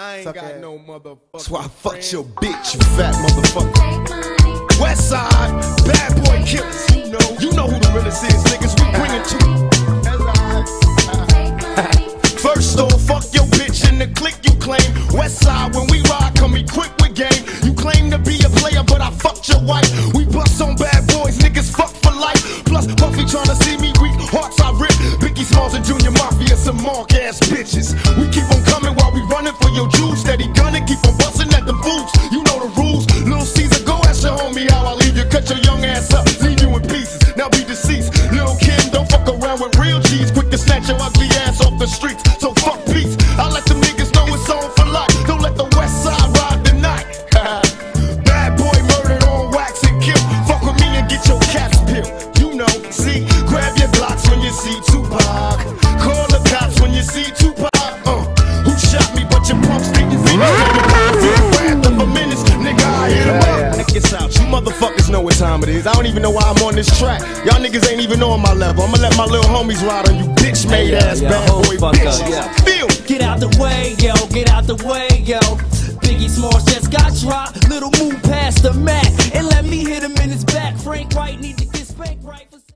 I ain't Suck got ass. no motherfucker. That's why I fucked your bitch, you fat motherfucker. West side, bad boy killers. You know, you know who the realest is, niggas. We bring it to you. First off, fuck your bitch in the click you claim. West side, when we ride, come equipped with game. You claim to be a player, but I fucked your wife. We bust on bad boys, niggas fuck for life. Plus, Puffy tryna see me weak, hearts I rip. Biggie Smalls and Junior Mafia, some mark ass bitches. We keep keep on busting at the boots. You know the rules. Little Caesar, go ask your homie how I leave you. Cut your young ass up, leave you in pieces. Now be deceased. Little Kim, don't fuck around with real G's. Quick to snatch your ugly ass off the streets. So fuck peace. I let them niggas know it's on for life. Don't let the west side ride the night. Bad boy murdered on wax and kill. Fuck with me and get your caps peeled. You know, see, grab your blocks when you see Tupac. know what time it is. I don't even know why I'm on this track. Y'all niggas ain't even on my level. I'ma let my little homies ride on you, bitch made ass yeah, bad oh, boy bitches. Yeah. Feel. Get out the way, yo. Get out the way, yo. Biggie Smalls just got dropped. Little move past the mat and let me hit him in his back. Frank White need to get spanked right for.